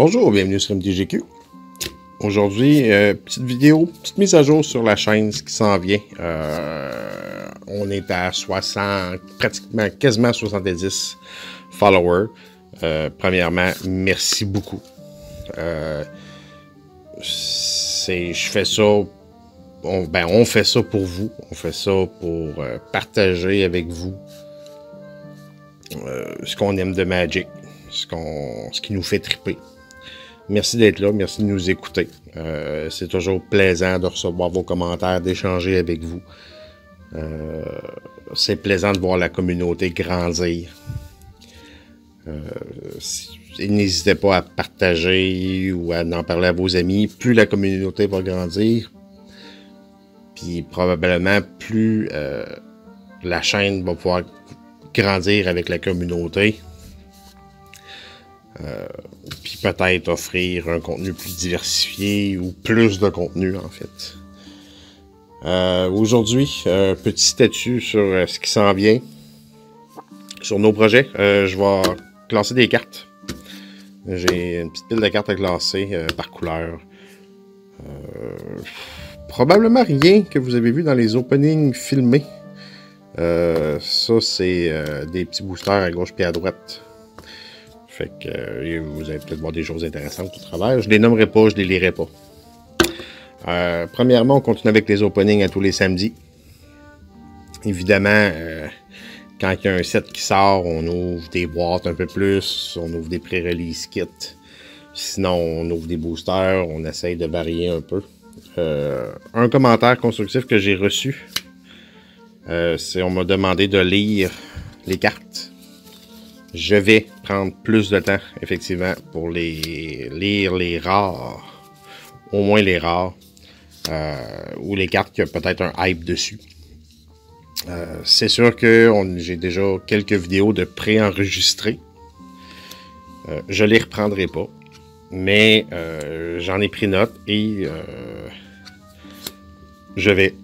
Bonjour, bienvenue sur MTGQ. Aujourd'hui, euh, petite vidéo, petite mise à jour sur la chaîne, ce qui s'en vient. Euh, on est à 60, pratiquement quasiment 70 followers. Euh, premièrement, merci beaucoup. je fais ça, on, ben, on fait ça pour vous. On fait ça pour partager avec vous ce qu'on aime de Magic, ce qui nous fait triper. Merci d'être là, merci de nous écouter. Euh, c'est toujours plaisant de recevoir vos commentaires, d'échanger avec vous. Euh, c'est plaisant de voir la communauté grandir. Euh, n'hésitez pas à partager ou à en parler à vos amis. Plus la communauté va grandir, puis probablement plus la chaîne va pouvoir grandir avec la communauté. Euh, puis peut-être offrir un contenu plus diversifié ou plus de contenu en fait. Euh, aujourd'hui, euh, petit statut sur ce qui s'en vient, sur nos projets. je vais classer des cartes. J'ai une petite pile de cartes à classer par couleur. probablement rien que vous avez vu dans les openings filmés. ça, c'est des petits boosters à gauche et à droite fait que euh, vous allez peut-être voir des choses intéressantes au travers. Je les nommerai pas, je les lirai pas. Euh, premièrement, on continue avec les openings à tous les samedis. Évidemment, euh, quand il y a un set qui sort, on ouvre des boîtes un peu plus, on ouvre des pré-release kits. Sinon, on ouvre des boosters, on essaye de varier un peu. un commentaire constructif que j'ai reçu, c'est on m'a demandé de lire les cartes je vais prendre plus de temps, effectivement, pour les lire les rares. Au moins les rares. Euh, ou les cartes qui ont peut-être un hype dessus. Euh, c'est sûr que j'ai déjà quelques vidéos de pré-enregistrées. Euh, je les reprendrai pas. Mais j'en ai pris note et je vais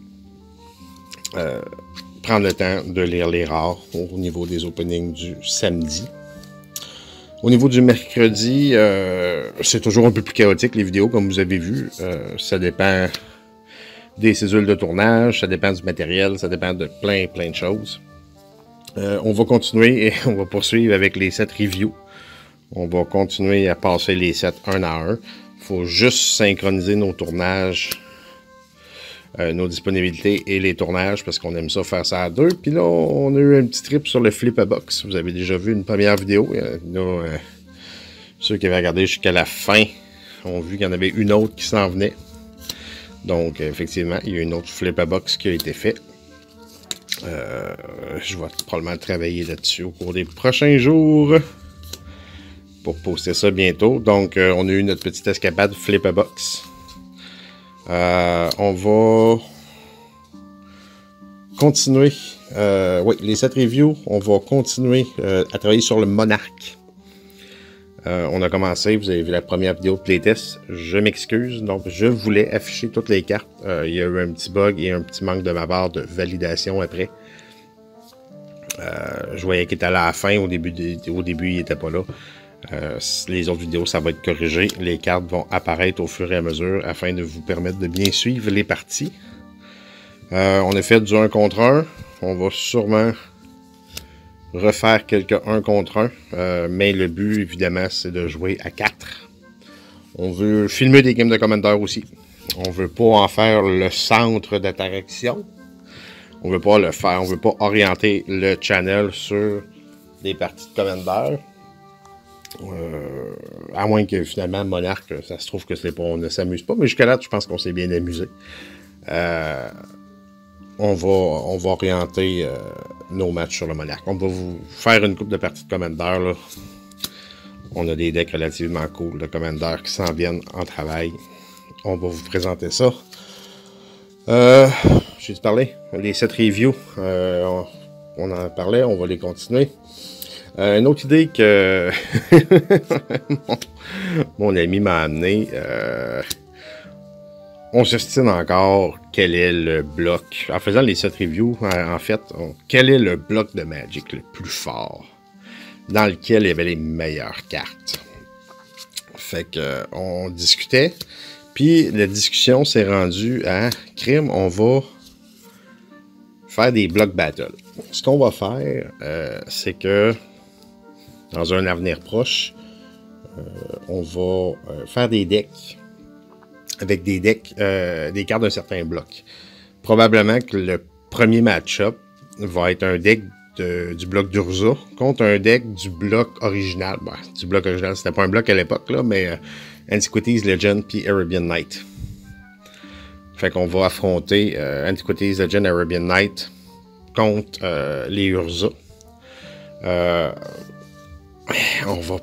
prendre le temps de lire les rares au niveau des openings du samedi. Au niveau du mercredi, euh, c'est toujours un peu plus chaotique les vidéos, comme vous avez vu. Euh, ça dépend des cédules de tournage, ça dépend du matériel, ça dépend de plein, plein de choses. Euh, on va continuer et on va poursuivre avec les 7 reviews. On va continuer à passer les 7 un à un. Il faut juste synchroniser nos tournages euh, nos disponibilités et les tournages parce qu'on aime ça faire ça à deux. Puis là, on a eu un petit trip sur le flip a box. Vous avez déjà vu une première vidéo. Euh, euh, ceux qui avaient regardé jusqu'à la fin ont vu qu'il y en avait une autre qui s'en venait. Donc, effectivement, il y a une autre flip a box qui a été faite. je vais probablement travailler là-dessus au cours des prochains jours pour poster ça bientôt. Donc, on a eu notre petite escapade flip a box. Euh, on va continuer. Euh, oui, les 7 reviews, on va continuer euh, à travailler sur le Monarque. on a commencé, vous avez vu la première vidéo de playtest. Je m'excuse, donc je voulais afficher toutes les cartes. il y a eu un petit bug et un petit manque de ma barre de validation après. je voyais qu'il était à la fin, au début, au début il n'était pas là. Euh, les autres vidéos, ça va être corrigé. Les cartes vont apparaître au fur et à mesure afin de vous permettre de bien suivre les parties. Euh, on a fait du 1 contre 1. On va sûrement refaire quelques 1 contre 1. Euh, mais le but, évidemment, c'est de jouer à 4. On veut filmer des games de commentaires aussi. On veut pas en faire le centre d'interaction. On veut pas le faire. On veut pas orienter le channel sur des parties de commentaires. Euh, à moins que finalement, Monarque, ça se trouve que c'est pas, on ne s'amuse pas, mais jusqu'à là, je pense qu'on s'est bien amusé. Euh, on, va, on va orienter euh, nos matchs sur le Monarque. On va vous faire une coupe de parties de Commander. On a des decks relativement cool de Commander qui s'en viennent en travail. On va vous présenter ça. J'ai parlé? Les 7 reviews, on, on en parlait, on va les continuer. Euh, une autre idée que mon, ami m'a amené, euh, on s'estime encore quel est le bloc. En faisant les 7 reviews, en fait, quel est le bloc de Magic le plus fort, dans lequel il y avait les meilleures cartes. fait que on discutait. Puis la discussion s'est rendue à crime, on va faire des block battles. Ce qu'on va faire, euh, c'est que dans un avenir proche, euh, on va euh, faire des decks avec des decks, des cartes d'un certain bloc. Probablement que le premier match-up va être un deck du bloc d'Urza contre un deck du bloc original. Du bloc original, c'était pas un bloc à l'époque, là, mais Antiquities Legend puis Arabian Night. Fait qu'on va affronter euh, Antiquities Legend Arabian Night contre euh, les Urza. Euh, on va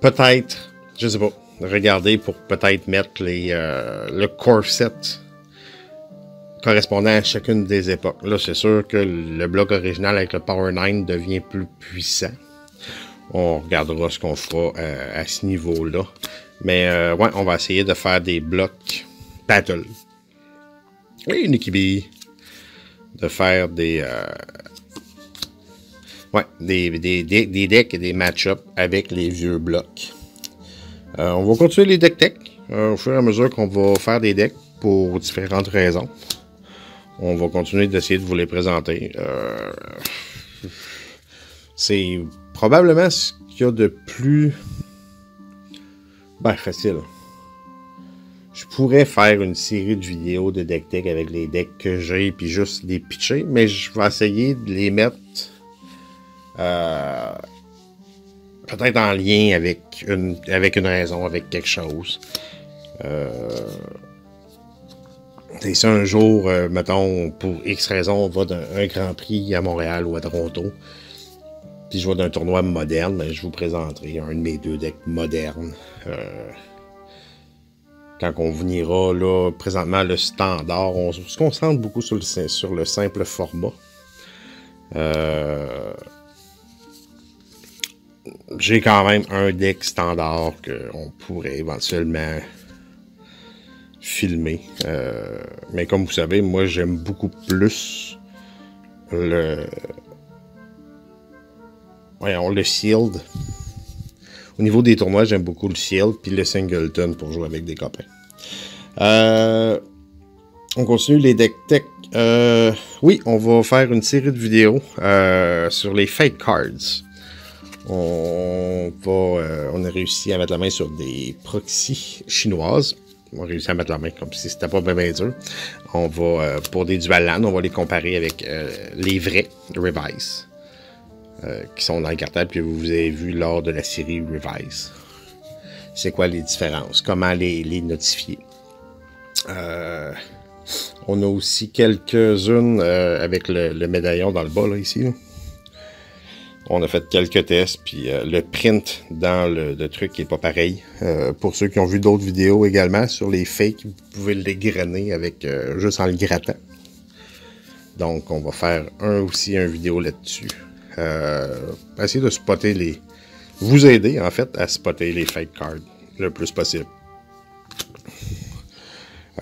peut-être, je sais pas, regarder pour peut-être mettre les, le core set correspondant à chacune des époques. Là, c'est sûr que le bloc original avec le Power 9 devient plus puissant. On regardera ce qu'on fera à ce niveau-là. Mais euh, ouais, on va essayer de faire des blocs battle. Oui, Nikibi. De faire des, euh, ouais, des, des, des, decks et des match-ups avec les vieux blocs. Euh, on va continuer les deck tech au fur et à mesure qu'on va faire des decks pour différentes raisons. On va continuer d'essayer de vous les présenter. C'est probablement ce qu'il y a de plus ben, facile. Je pourrais faire une série de vidéos de deck tech avec les decks que j'ai, puis juste les pitcher, mais je vais essayer de les mettre euh, peut-être en lien avec une, avec une raison, avec quelque chose. Euh, et si un jour, euh, mettons, pour X raison, on va d'un Grand Prix à Montréal ou à Toronto, puis je vois d'un tournoi moderne, ben, je vous présenterai un de mes deux decks modernes. Euh, quand on venira là, présentement le standard, on se concentre beaucoup sur le, sur le simple format. Euh, j'ai quand même un deck standard qu'on pourrait éventuellement filmer. Euh, mais comme vous savez, moi j'aime beaucoup plus le, Voyons, le Shield. Au niveau des tournois, j'aime beaucoup le Shield, puis le Singleton pour jouer avec des copains. Euh, on continue les deck tech. Euh, oui, on va faire une série de vidéos sur les fake cards. On, va, on a réussi à mettre la main sur des proxys chinoises. On a réussi à mettre la main comme si c'était pas bien, dur. On va, pour des dual land, on va les comparer avec les vrais Revise. Euh, qui sont dans le cartable que vous avez vu lors de la série Revise. C'est quoi les différences? Comment les, notifier? Euh, on a aussi quelques-unes euh, avec le, médaillon dans le bas, ici. On a fait quelques tests, puis le print dans le, truc n'est pas pareil. pour ceux qui ont vu d'autres vidéos également sur les fakes, vous pouvez les grainer avec juste en le grattant. Donc, on va faire un aussi un vidéo là-dessus. Euh, essayer de spotter les. Vous aider, en fait, à spotter les fake cards le plus possible.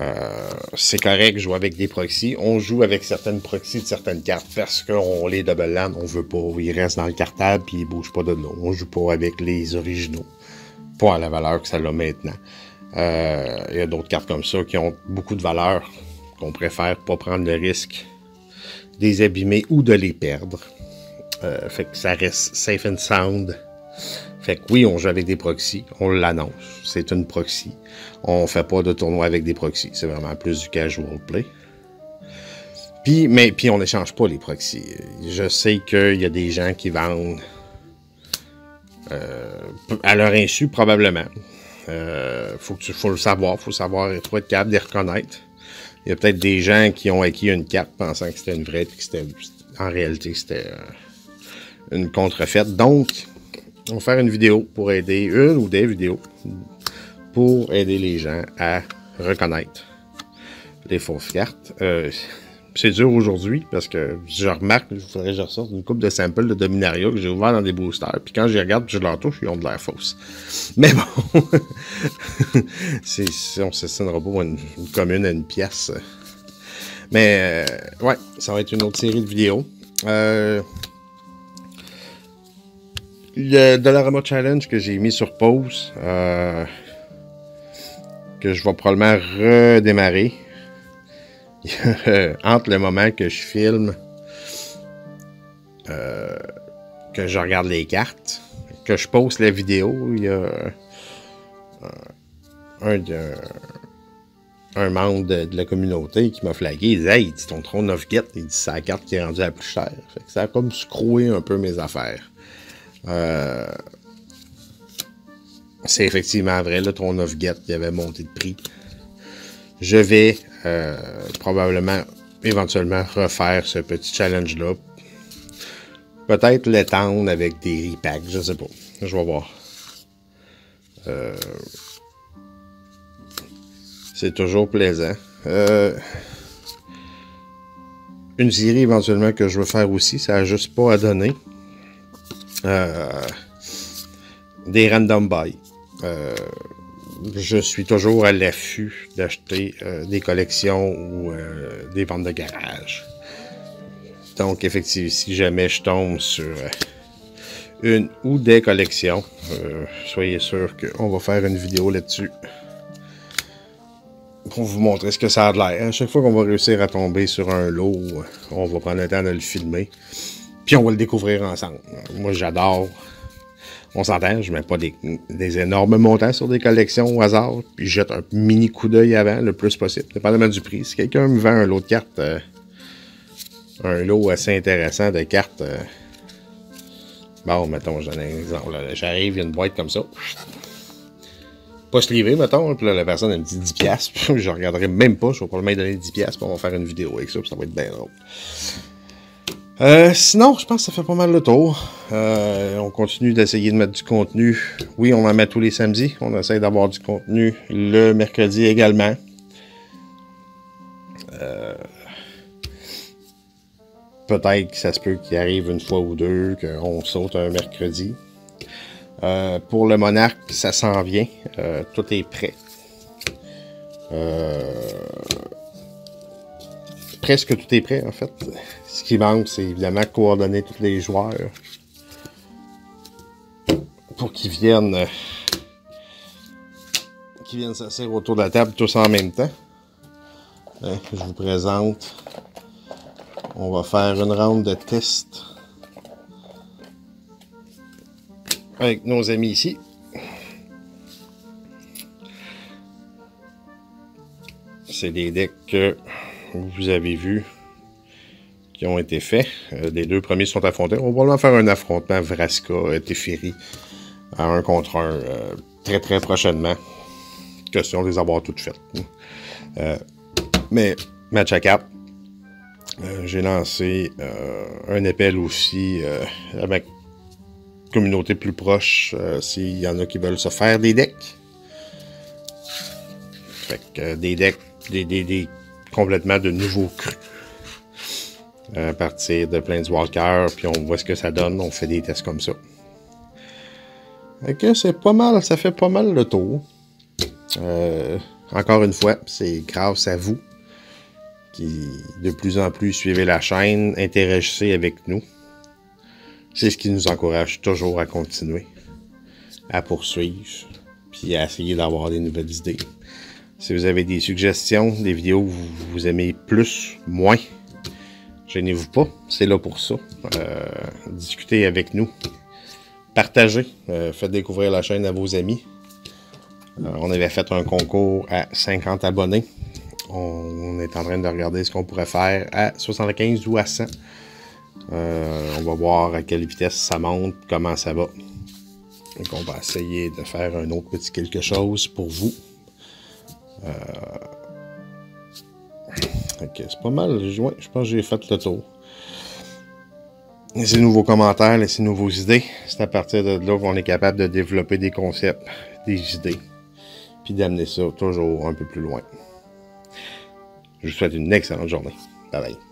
Euh, c'est correct, jouer avec des proxys. On joue avec certaines proxys de certaines cartes parce qu'on les double land, on veut pas. Ils restent dans le cartable puis ils bougent pas de nous. On joue pas avec les originaux. Pas à la valeur que ça a maintenant. Euh, il y a d'autres cartes comme ça qui ont beaucoup de valeur qu'on préfère pas prendre le risque des abîmer ou de les perdre. Euh, fait que ça reste safe and sound. Fait que oui, on joue avec des proxys, on l'annonce, c'est une proxy. On fait pas de tournoi avec des proxys, c'est vraiment plus du casual play. Puis, mais puis on n'échange pas les proxys. Je sais qu'il y a des gens qui vendent euh, à leur insu probablement. Euh, faut que tu, faut le savoir, faut savoir, être capable de reconnaître. Il y a peut-être des gens qui ont acquis une carte pensant que c'était une vraie, que c'était en réalité c'était euh, une contrefaite. Donc, on va faire une vidéo pour aider, une ou des vidéos, pour aider les gens à reconnaître les fausses cartes. Euh, c'est dur aujourd'hui parce que je remarque, il faudrait que je ressorte une coupe de samples de Dominaria que j'ai ouvert dans des boosters. Puis quand je regarde, je leur touche, ils ont de l'air fausse. Mais bon, c'est, on s'assinera pas une, une commune à une pièce. Mais euh, ouais, ça va être une autre série de vidéos. Euh, le Dollarama Challenge que j'ai mis sur pause, euh, que je vais probablement redémarrer. Entre le moment que je filme, euh, que je regarde les cartes, que je poste la vidéo, il y a euh, un, membre de, la communauté qui m'a flagué. Il dit Hey, ton tronc 9 get, il dit c'est la carte qui est rendue la plus chère. ça a comme scroué un peu mes affaires. Euh, c'est effectivement vrai, le tronc 9 get, il avait monté de prix. Je vais euh, probablement, éventuellement, refaire ce petit challenge-là. Peut-être l'étendre avec des repacks, je sais pas. Je vais voir. Euh, c'est toujours plaisant. Une série éventuellement que je veux faire aussi, ça n'a juste pas à donner. Euh, des random buy. Euh, je suis toujours à l'affût d'acheter des collections ou des ventes de garage. Donc, effectivement, si jamais je tombe sur une ou des collections, soyez sûr qu'on va faire une vidéo là-dessus pour vous montrer ce que ça a de l'air. À chaque fois qu'on va réussir à tomber sur un lot, on va prendre le temps de le filmer. Puis on va le découvrir ensemble. Moi, j'adore. On s'entend, je mets pas des, énormes montants sur des collections au hasard. Puis je jette un mini coup d'œil avant, le plus possible, dépendamment du prix. Si quelqu'un me vend un lot de cartes, euh, un lot assez intéressant de cartes. Euh, bon, mettons, j'en ai un exemple. J'arrive, il y a une boîte comme ça pas se livrer, mettons, puis là, la personne, me dit 10$, puis je regarderai même pas, je vais probablement donner 10$, puis on va faire une vidéo avec ça, puis ça va être bien drôle. Euh, sinon, je pense que ça fait pas mal le tour. Euh, on continue d'essayer de mettre du contenu. Oui, on en met tous les samedis. On essaie d'avoir du contenu le mercredi également. Euh, peut-être que ça se peut qu'il arrive une fois ou deux qu'on saute un mercredi. Pour le monarque, ça s'en vient. Tout est prêt. Presque tout est prêt, en fait. Ce qui manque, c'est évidemment coordonner tous les joueurs pour qu'ils viennent qu'ils viennent s'asseoir autour de la table tous en même temps. Hein, je vous présente. On va faire une ronde de test avec nos amis ici. C'est des decks que vous avez vus qui ont été faits. Euh, les deux premiers sont affrontés. On va probablement faire un affrontement Vraska et Teferi à un contre un euh, très très prochainement. Question de les avoir toutes faites. Euh, mais match à cap. J'ai lancé un appel aussi avec communauté plus proche euh, s'il y en a qui veulent se faire des decks. Fait que euh, des decks, des, des, complètement de nouveaux crus. À partir de Planeswalker, puis on voit ce que ça donne, on fait des tests comme ça. Que c'est pas mal, ça fait pas mal le tour. Euh, encore une fois, c'est grâce à vous qui de plus en plus suivez la chaîne, interagissez avec nous. C'est ce qui nous encourage toujours à continuer, à poursuivre, puis à essayer d'avoir des nouvelles idées. Si vous avez des suggestions, des vidéos que vous, aimez plus, moins, gênez-vous pas, c'est là pour ça. Euh, discutez avec nous, partagez, euh, faites découvrir la chaîne à vos amis. Euh, on avait fait un concours à 50 abonnés. On est en train de regarder ce qu'on pourrait faire à 75 ou à 100. Euh, on va voir à quelle vitesse ça monte, comment ça va. Donc on va essayer de faire un autre petit quelque chose pour vous. Ok, c'est pas mal. je pense que j'ai fait le tour. Laissez nouveaux commentaires, laissez nouveaux idées. C'est à partir de là qu'on est capable de développer des concepts, des idées, puis d'amener ça toujours un peu plus loin. Je vous souhaite une excellente journée. Bye bye.